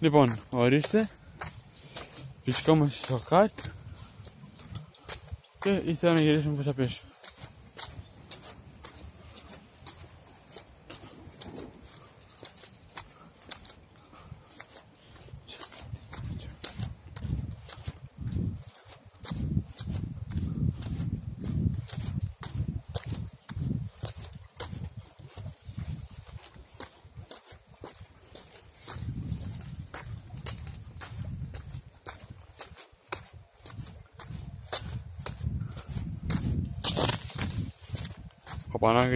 Λοιπόν, ορίστε. Βρισκόμαστε στο ΚΑΤ και ήθελα να γυρίσουμε προς τα πίσω.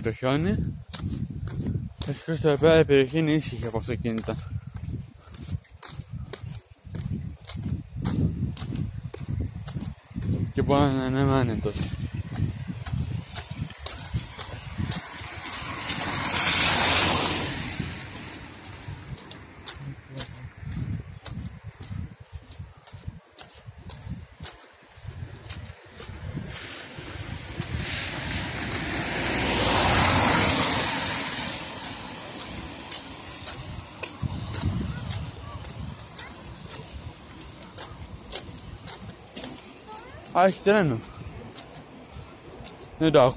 Το χιόνι. Ευτυχώς εδώ πέρα η περιοχή είναι ήσυχη από αυτοκίνητα. Και μπορεί να είναι άνετος. Α, έχει τρένο. Δεν το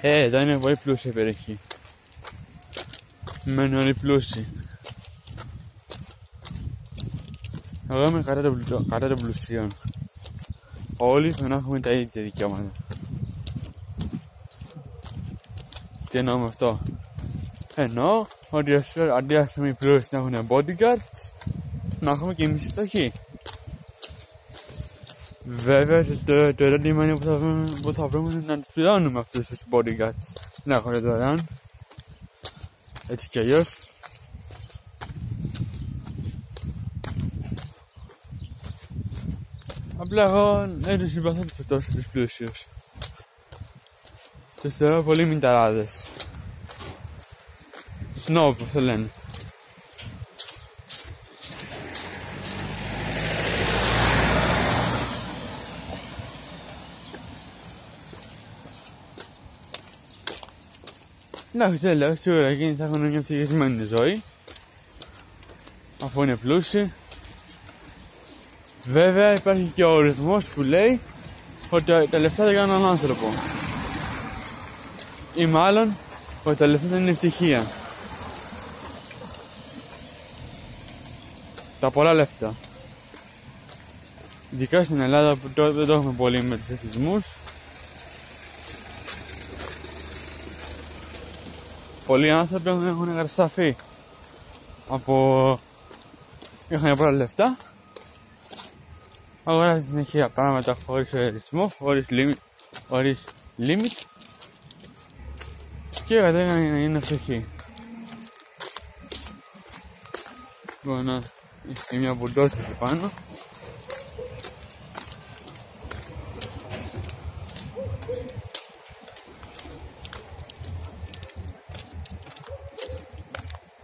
Ε, εδώ είναι πολύ πλούσια η περιοχή. Μένουν όλοι πλούσιοι. Εγώ είμαι κατά των, πλου... κατά των πλουσίων. Όλοι θα έχουμε τα ίδια δικαιώματα. Τι εννοώ με αυτό; Εννοώ ότι αντί να έχουμε οι πλούσιοι να έχουν bodyguards, να έχουμε και εμείς φτωχοί. Βέβαια το, το ερώτημα είναι που θα, βρούμε, που θα βρούμε να τους πληρώνουμε αυτούς τους bodyguards. Να έχουν δωρεάν. Έτσι κι αλλιώς. Απλά εγώ δεν τους συμπαθώ τόσο τους πλούσιους. Τους θεωρώ πολύ μηταράδες. Snob, πώς το λένε. Εντάξει, δεν λέω, σίγουρα εκείνοι θα έχουν μια ευτυχισμένη ζωή. Αφού είναι πλούσιοι. Βέβαια υπάρχει και ο ορισμός που λέει ότι τα λεφτά δεν κάνουν έναν άνθρωπο. Ή μάλλον ότι τα λεφτά δεν είναι ευτυχία. Τα πολλά λεφτά. Ειδικά στην Ελλάδα που τώρα δεν το έχουμε πολύ με τους εθισμούς πολλοί άνθρωποι έχουν εγκατασταθεί. Από είχαν πολλά λεφτά. Αγοράζουν συνεχεία πράγματα χωρίς ρυθμό, χωρίς limit, χωρίς limit και κατέβηκαν να είναι φτωχοί. Λοιπόν, έχει μια μπουντόσα πάνω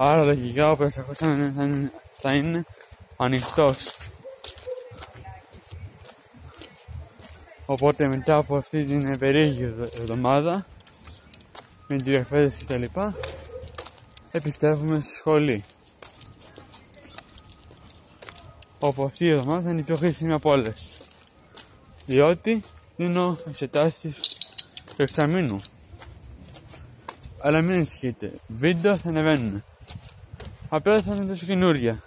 Άρα λογικά ο Περσακός θα είναι, θα είναι ανοιχτός. Οπότε μετά από αυτή την περίεργη εβδομάδα με την εκπαίδευση και τα λοιπά επιστρέφουμε στη σχολή. Όπου αυτή η εβδομάδα θα είναι η πιο χρήσιμη από όλες. Διότι δίνω εξετάσεις του εξαμήνου. Αλλά μην ανησυχείτε, βίντεο θα ανεβαίνουν. Απλά θα είναι τόσο καινούργια.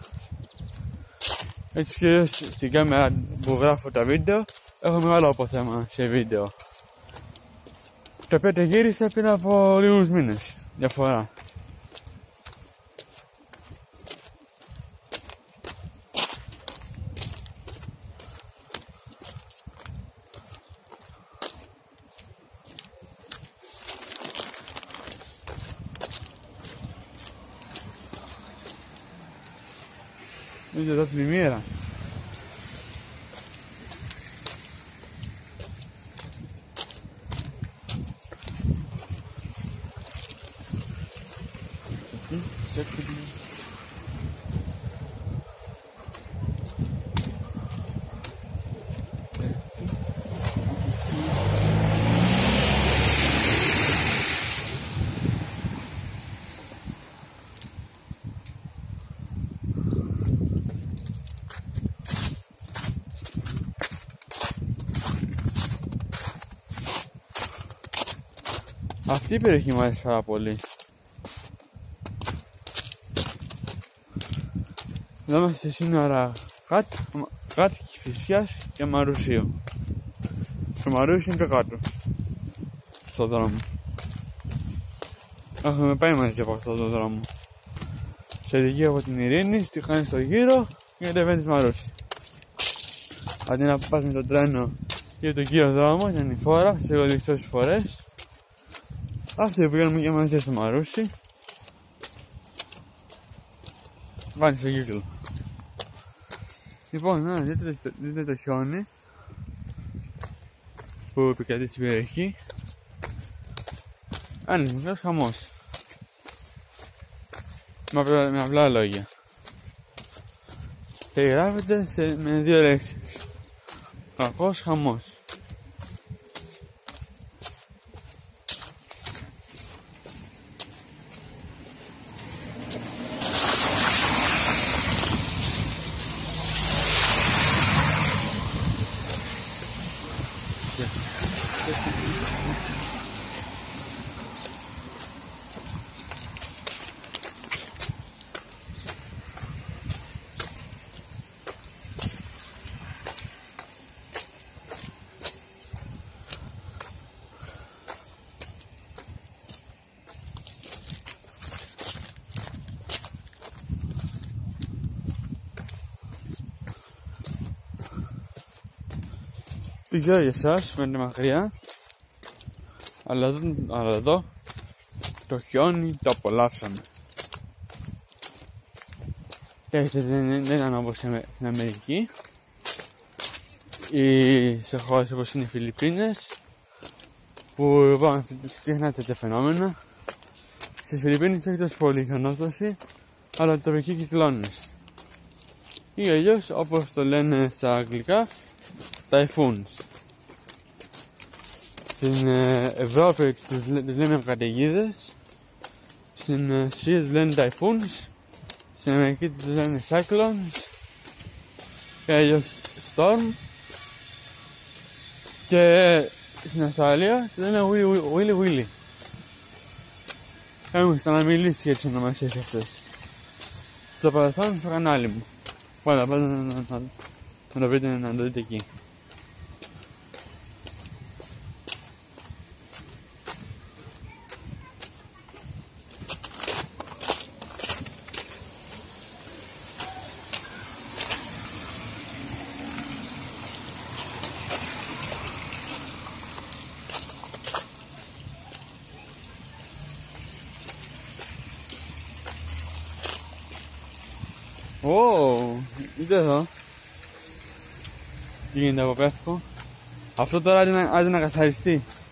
Έτσι και στην κάμερα που γράφω τα βίντεο έχω μεγάλο αποθέμα σε βίντεο. Τα πέντε γύρισα πριν από λίγους μήνες. Διαφορά. Είναι εδώ πλημμύρα. Αυτή η περιοχή μου αρέσει πάρα πολύ. Εδώ είμαστε σύνορα κάτω, κάτω Κηφισιάς και Μαρουσίου. Το Μαρούσιο είναι πιο κάτω. Στο δρόμο. Έχουμε πάει μαζί από αυτό το δρόμο. Σε οδηγεί από την Ειρήνη, τη κάνει στο γύρο και κατεβαίνει Μαρούσι. Αντί να πας με το τρένο για τον κύριο δρόμο, την ανηφόρα, σε έχω δει τόσες φορές, αυτή που κάνουμε και μαζί στο Μαρούσι. Κάνει στο κύκλο. Λοιπόν, να δείτε, δείτε το χιόνι που επικρατεί στην περιοχή. Κάνει μικρός χαμός. Με απλά, με απλά λόγια. Περιγράφεται σε, με δύο λέξεις. Κακός χαμός. Δεν ξέρω για εσάς, μένετε μακριά. Αλλά εδώ, αλλά εδώ το χιόνι το απολαύσαμε. Έτσι δεν, δεν ήταν όπως στην Αμερική ή σε χώρες όπως είναι οι Φιλιππίνες που υπάρχουν συχνά τέτοια φαινόμενα. Στις Φιλιππίνες έχει τόσο πολύ χιονόταση αλλά τοπικοί κυκλώνες. Ή αλλιώς όπως το λένε στα αγγλικά typhoons. Στην Ευρώπη τους λέμε καταιγίδες, στην Ασία τους λένε typhoons, στην Αμερική τους λένε cyclones, και αλλιώς storm, και στην Αυστραλία τους λένε willy willy. Έχουμε ξαναμιλήσει για τις ονομασίες αυτές. Στο παρελθόν στο κανάλι μου. Voilà, πάτε να το βρείτε να το δείτε εκεί. Ω, δείτε εδώ. Τι γίνεται από πέφτω. Αυτό τώρα άντε να καθαριστεί. Πέφτει. Quando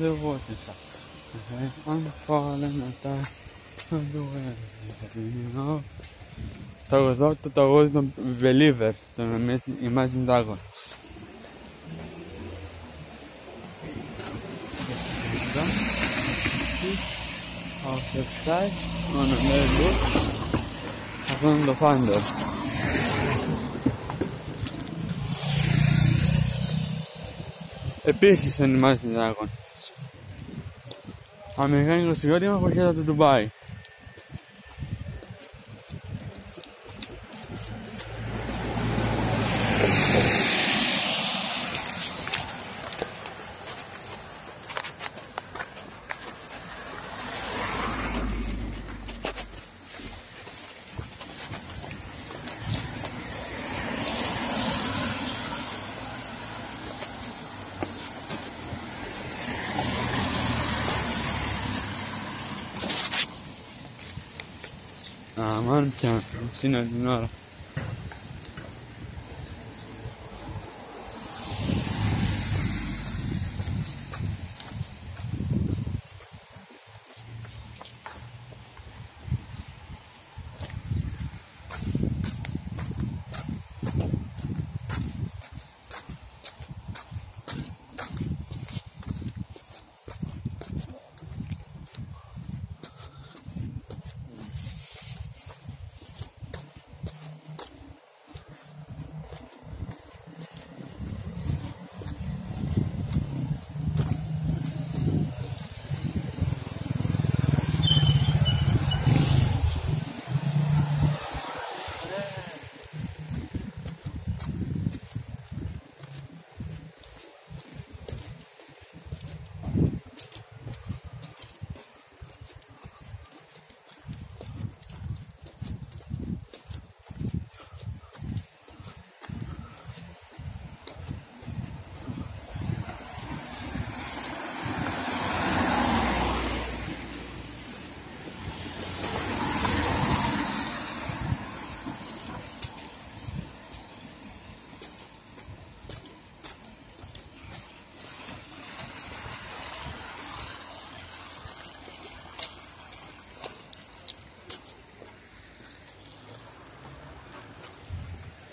eu vou deixar I'm falling at that Το εδώ το τραγούδι των Believer, των Imagine Dragons. Off the side, on another look, αυτό είναι το Thunder. Επίσης δεν Imagine Dragons. Αμερικάνικο συγκρότημα που έρχεται από το Ντουμπάι. avanti, sino ad un'ora.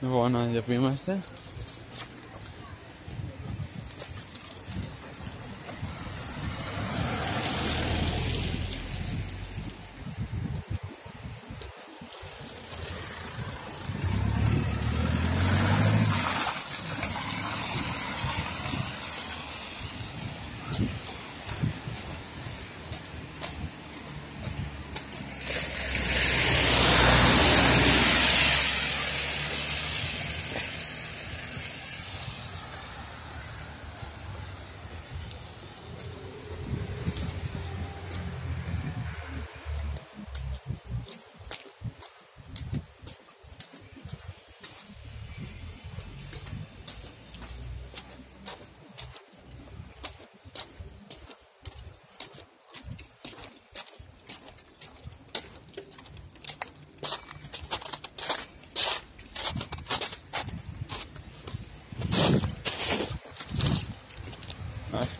Λοιπόν, να που είμαστε. Ας το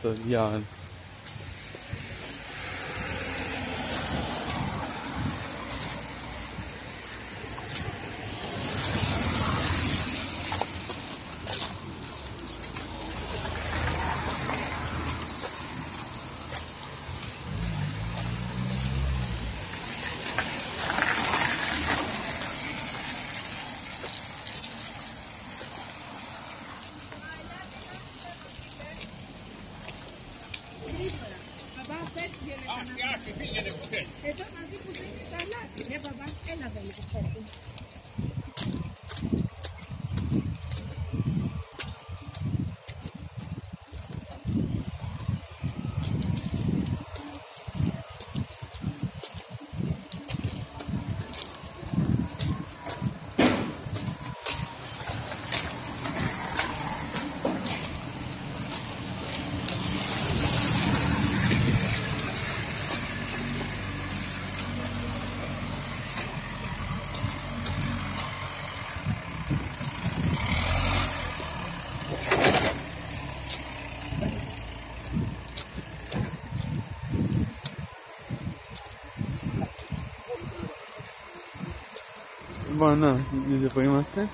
对，是的。Λοιπόν, να, δείτε που είμαστε.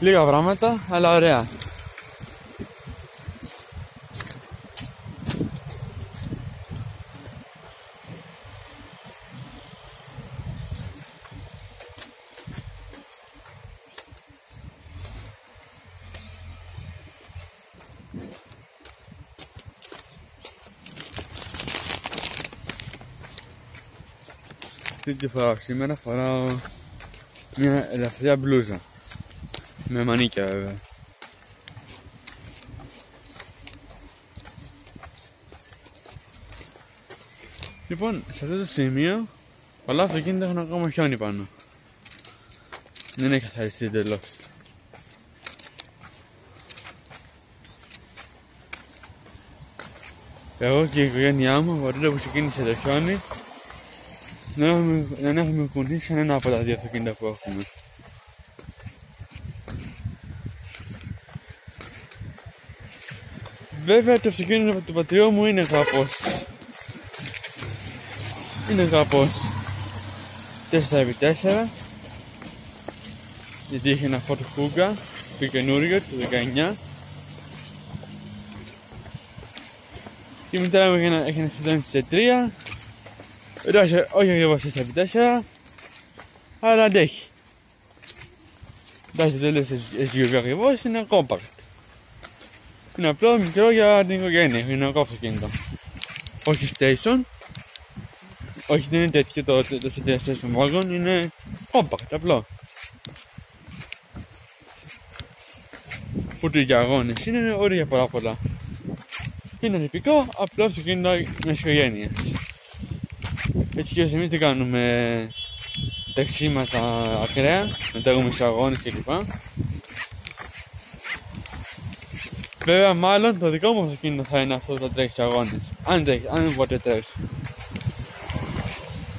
Λίγα πράγματα, αλλά ωραία. Τι φοράω σήμερα, φοράω μια ελαφριά μπλούζα. Με μανίκια βέβαια. Λοιπόν, σε αυτό το σημείο πολλά αυτοκίνητα έχουν ακόμα χιόνι πάνω. Δεν έχει καθαριστεί εντελώς. Εγώ και η οικογένειά μου, από τότε που ξεκίνησε το χιόνι, δεν έχουμε, δεν έχουμε κουνήσει κανένα από τα δύο αυτοκίνητα που έχουμε. Βέβαια το αυτοκίνητο του πατριού μου είναι κάπως. Είναι κάπως 4x4 γιατί έχει ένα Ford Kuga το καινούριο του 19 και μετά έχει ένα, έχει ένα Citroen C3 εντάξει όχι ακριβώς 4x4 αλλά αντέχει εντάξει δεν λες SUV ακριβώς είναι compact είναι απλό μικρό για την οικογένεια είναι ακόμα αυτοκίνητο όχι station όχι, δεν είναι τέτοιο το, το, το station wagon, είναι compact, απλό. Ούτε για αγώνες, είναι ωραία για πολλά πολλά. Είναι τυπικό, απλό αυτοκίνητο μιας οικογένειας. Έτσι και εμείς τι κάνουμε ταξίματα ακραία, μετάγουμε σε αγώνες κλπ. Βέβαια, μάλλον το δικό μου αυτοκίνητο θα είναι αυτό που θα τρέχεις σε αγώνες. Αν τρέχεις, αν ποτέ τρέχεις.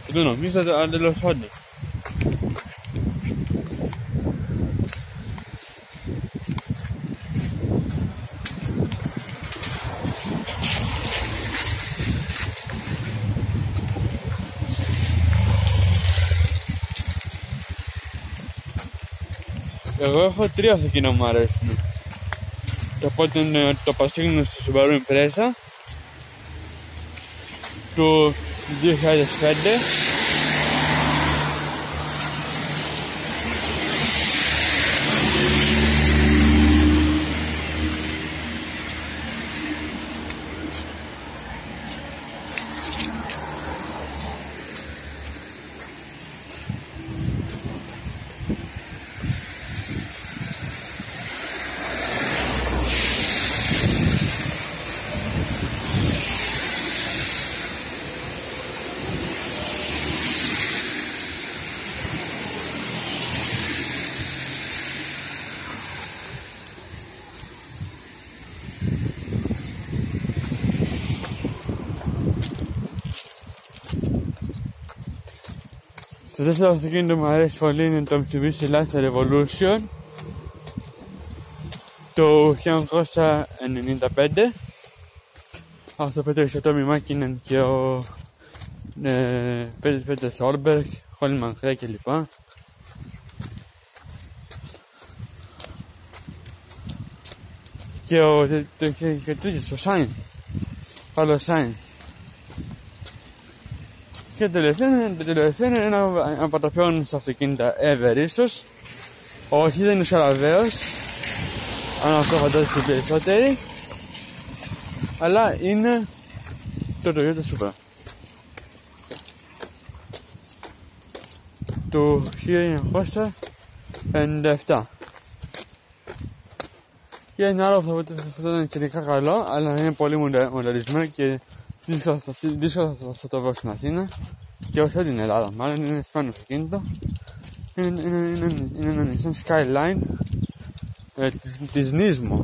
Δεν νομίζω αντελώς πάντων. Εγώ έχω τρία αυτοκίνητα που μου αρέσουν. Το πρώτο είναι το πασίγνωστο στο Subaru Impreza του 2005 δεύτερο αυτοκίνητο μου αρέσει πολύ είναι το Mitsubishi Lancer Revolution το 1995 αυτό πέτρεξε το Tommy Makinen και ο ε, Πέτρε Σόλμπεργκ, Χόλμαν Χρέ κλπ. Και ο τέτοιος, ο Σάινς, Πάλο Σάινς, και τελευταίο, τελευταίο είναι ένα από τα πιο στα αυτοκίνητα ever ίσως. Όχι, δεν είναι σαραβαίος. Αν αυτό φαντάζεστε περισσότεροι. Αλλά είναι το Toyota Supra. Του 1957. Και ένα άλλο αυτό που είναι τελικά καλό, αλλά είναι πολύ μονταρισμένο και δύσκολα θα το βρω στην Αθήνα και όχι την Ελλάδα, μάλλον είναι σπάνιο αυτοκίνητο. Είναι, είναι, είναι, είναι ένα Nissan Skyline ε, της, της Nismo.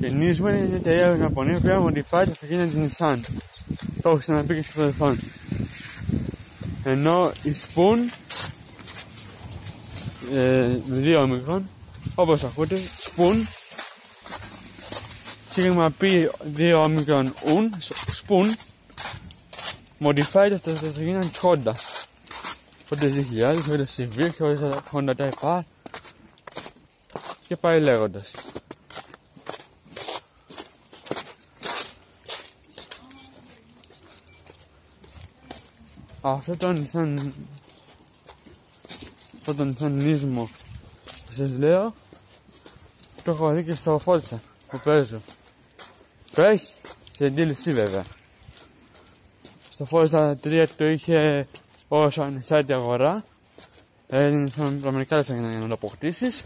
Και η Nismo είναι μια εταιρεία στην Ιαπωνία που έχει modified αυτοκίνητα της Nissan. Το έχω ξαναπεί και στο παρελθόν. Ενώ η Spoon ε, με δύο όμικρον, όπως ακούτε, Spoon Sigma P δύο όμικρον un, Spoon modified αυτά τα γίνανε της Honda. Honda 2000, Honda CV, Honda Type R και πάει λέγοντας. Αυτό ήταν σαν αυτό τον Nismo που σας λέω το έχω δει και στο Forza που παίζω. Το έχει σε DLC βέβαια. Στο Forza 3 το είχε όσο ανισάτη αγορά. Έδινε στον προμηνικά λεφτά για να το αποκτήσεις.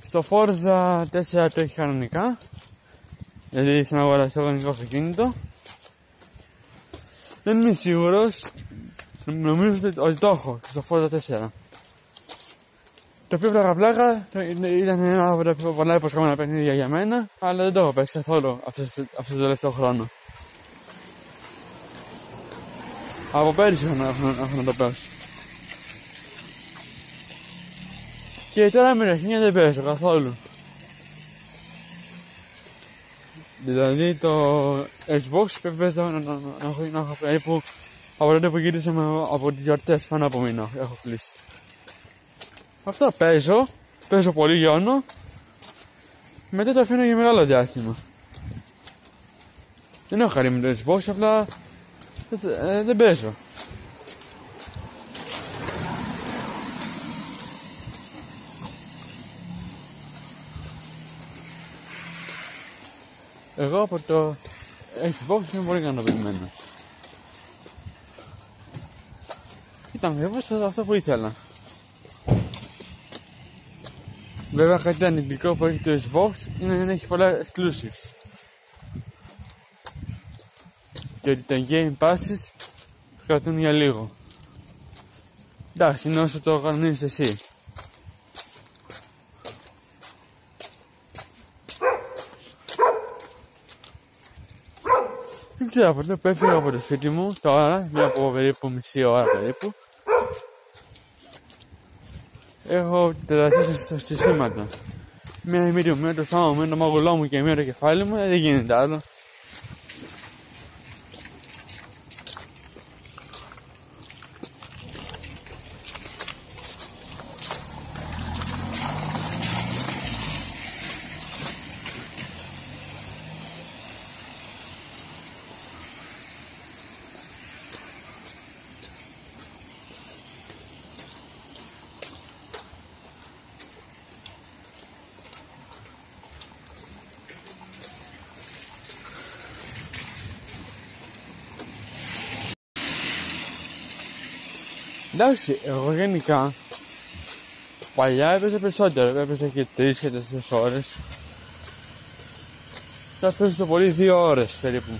Στο Forza 4 το έχει κανονικά. Δηλαδή στην αγορά στο κανονικό αυτοκίνητο. Δεν είμαι σίγουρος. Νομίζω ότι το έχω στο Forza 4. Το οποίο πλάκα πλάκα ήταν ένα από τα πιο πολλά υποσχόμενα παιχνίδια για μένα, αλλά δεν το έχω παίξει καθόλου αυτό, αυτό το τελευταίο χρόνο. Από πέρυσι έχω, έχω, να το παίξω. Και τώρα με παιχνίδια δεν παίζω καθόλου. Δηλαδή το Xbox πρέπει να, να, να, να έχω περίπου από τότε που γύρισα από τις γιορτές πάνω από μήνα έχω κλείσει. Αυτό παίζω, παίζω πολύ γιώνω, μετά το αφήνω για μεγάλο διάστημα. Δεν έχω χαρή με το Xbox, απλά ε, δεν παίζω. Εγώ από το Xbox είμαι πολύ ικανοποιημένος. Ήταν βέβαια αυτό που ήθελα. Βέβαια κάτι αρνητικό που έχει το Xbox είναι να δεν έχει πολλά exclusives. Και ότι τα Game Passes κρατούν για λίγο. Εντάξει, είναι όσο το οργανίζεις εσύ. Δεν ξέρω από το που έφυγα από το σπίτι μου τώρα, μια από περίπου μισή ώρα περίπου, έχω τεραστήσει στα σήματα. Μία μύτη μου, μία το σώμα μου, μία το μαγουλό μου και μία το κεφάλι μου, δεν γίνεται άλλο. Εντάξει, εγώ γενικά παλιά έπαιζα περισσότερο, έπαιζα και 3 και 4 ώρες. Τώρα παίζω το πολύ 2 ώρες περίπου.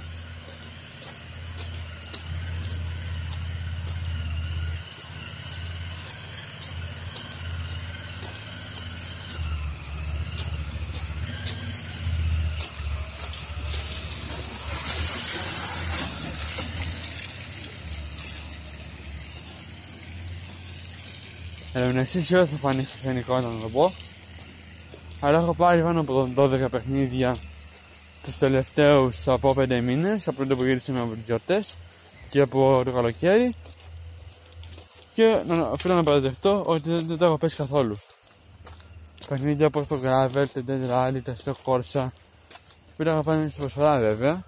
Εσύ σίγουρα θα φανείς στο φαινικό να το πω. Αλλά έχω πάρει πάνω από 12 παιχνίδια τους τελευταίους από 5 μήνες, από τότε που γύρισαμε από τις γιορτές και από το καλοκαίρι. Και να, οφείλω να παραδεχτώ ότι δεν, δεν το έχω πέσει καθόλου. Παιχνίδια όπως το Gravel, το Dead Rally, το Stock Corsa. Που τα είχα πάρει στην προσφορά βέβαια.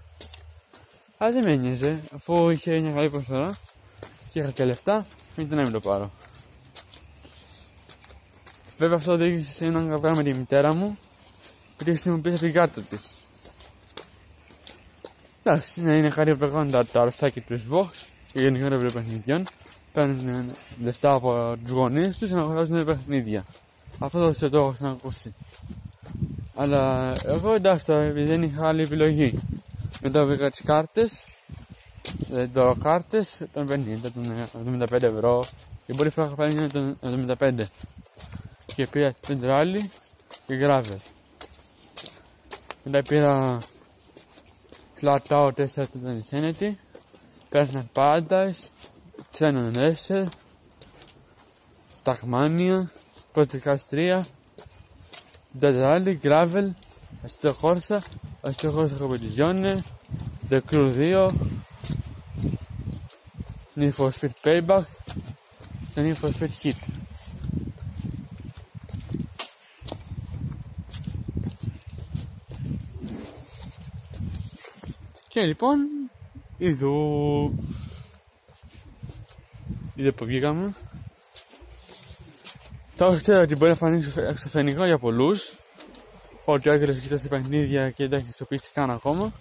Αλλά δεν με ένοιαζε, αφού είχε μια καλή προσφορά και είχα και λεφτά, μην να μην το πάρω. Βέβαια αυτό οδήγησε σε έναν καυγά με τη μητέρα μου γιατί χρησιμοποίησα την κάρτα της. Εντάξει, ναι, είναι κάτι που παίρνουν τα, τα και τους Xbox και γενικότερα παιχνιδιών. Παίρνουν λεφτά από τους γονείς τους για να αγοράζουν παιχνίδια. Αυτό το το έχω ξανακούσει. Αλλά εγώ εντάξει τώρα επειδή δεν είχα άλλη επιλογή. Μετά βρήκα τις κάρτες, δηλαδή τώρα κάρτες των 50, των 75 ευρώ και μπορεί να πάρει τον 75 και πήρα την τράλι και gravel. Μετά πήρα flat out 4 του Insanity, Personal Paradise, Xenon Racer, Tachmania, Project Cast 3, Dead Rally, Gravel, Astro Corsa, Astro Corsa Competizione, The Crew 2, Need for Speed Payback και Need for Speed Hit. Και λοιπόν, εδώ είδε που βγήκαμε. Τώρα ξέρω ότι μπορεί να φανεί εξωφρενικό για πολλούς. Ότι ο Άγγελος έχει κοιτάξει παιχνίδια και δεν έχει χρησιμοποιήσει καν ακόμα.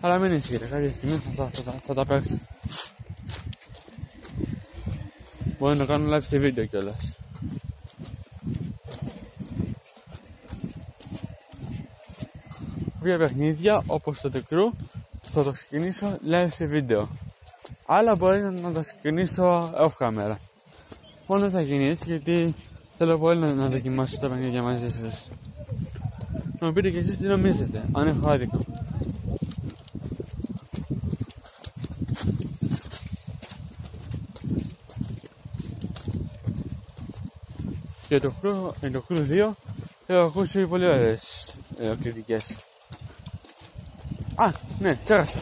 Αλλά μην ησυχείτε, κάποια στιγμή θα, θα, θα, θα τα παίξει. Μπορεί να κάνω live σε βίντεο κιόλας. Κάποια παιχνίδια όπως το The Crew θα το ξεκινήσω live σε βίντεο. Άλλα μπορεί να, να τα ξεκινήσω off camera. Μόνο δεν θα γίνει έτσι γιατί θέλω πολύ να, να δοκιμάσω τα παιχνίδια μαζί σας. Να μου πείτε και εσείς τι νομίζετε, αν έχω άδικο. Για το Crew, για το Crew 2 έχω ακούσει πολύ ωραίες ε, κριτικές. Α, ναι, ξέχασα.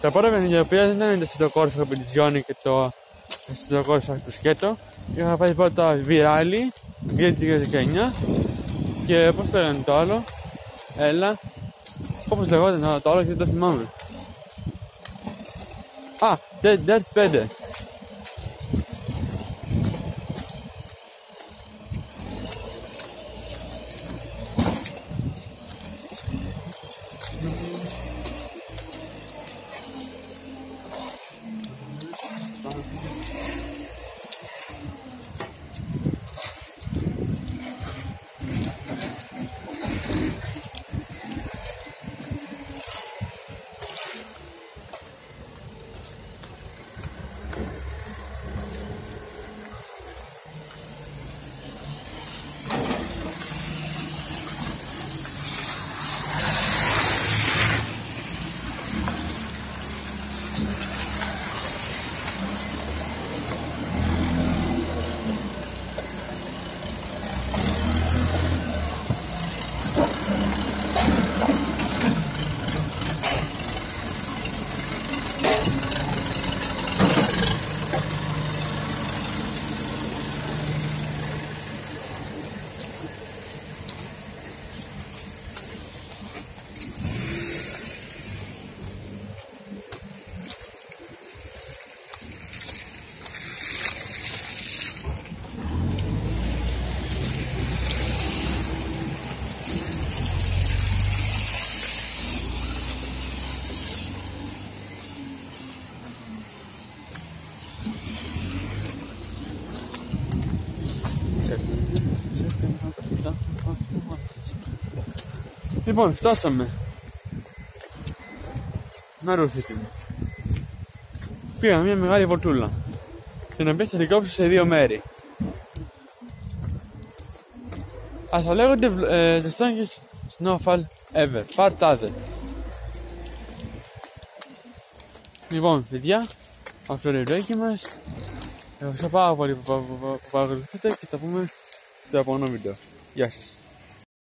Τα πρώτα παιχνίδια που δεν ήταν το Σιτοκόρσο Competizione και το Σιτοκόρσο του σκέτο. Είχα πάει πρώτα Βιράλι, για 19 και πώς το λένε το άλλο. Έλα. Όπως λεγόταν το άλλο και δεν το θυμάμαι. Α, Dead, Dead 5. Λοιπόν, φτάσαμε. Μέρο μου. Πήγα μια μεγάλη βολτούλα. Την οποία θα την κόψω σε δύο μέρη. Α θα λέγονται ε, the strongest snowfall ever. Part Λοιπόν, παιδιά, αυτό είναι το βιντεάκι μας. Ευχαριστώ πάρα πολύ που παρακολουθείτε και θα πούμε στο επόμενο βίντεο. Γεια σας.